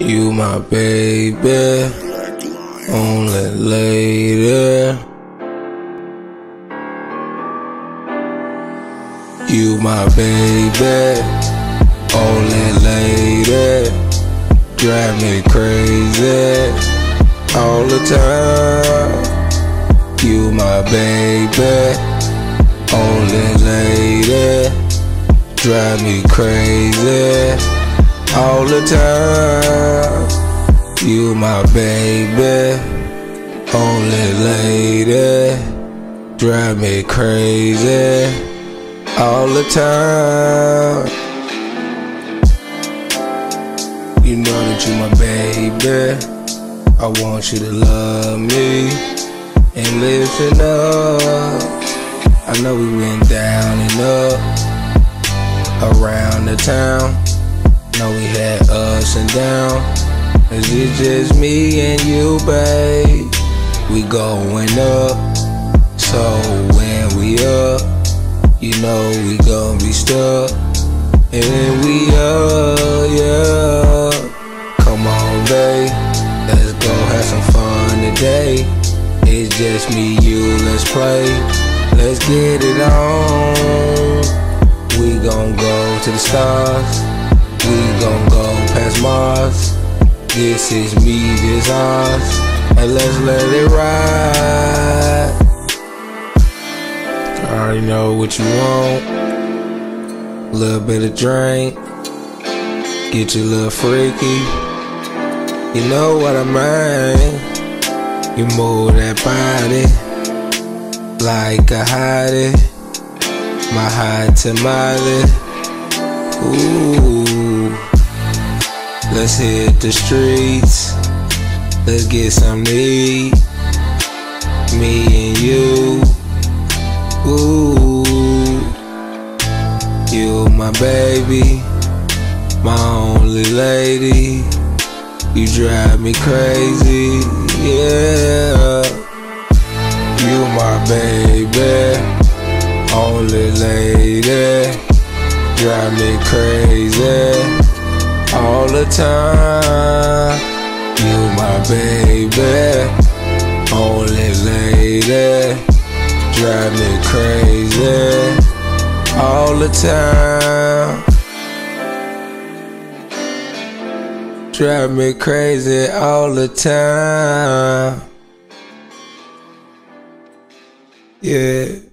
You my baby, only lady. You my baby, only lady. Drive me crazy all the time. You my baby, only lady. Drive me crazy all the time. You my baby, only lady, drive me crazy all the time. You know that you my baby. I want you to love me and listen up. I know we went down and up around the town. Know we had ups and downs. Is it just me and you, babe? We going up. So when we up, you know we gon' be stuck. And we up, yeah. Come on, babe. Let's go have some fun today. It's just me, you, let's play. Let's get it on. We gon' go to the stars. This is me, this us, And let's let it ride. I already know what you want. Little bit of drink. Get you a little freaky. You know what I mean. You move that body like a hottie. My hot tamale. Ooh. Let's hit the streets. Let's get some to eat. Me and you. Ooh. You my baby. My only lady. You drive me crazy. Yeah. You my baby. Only lady. Drive me crazy all the time. You my baby, only lady, drive me crazy all the time. Drive me crazy all the time. Yeah.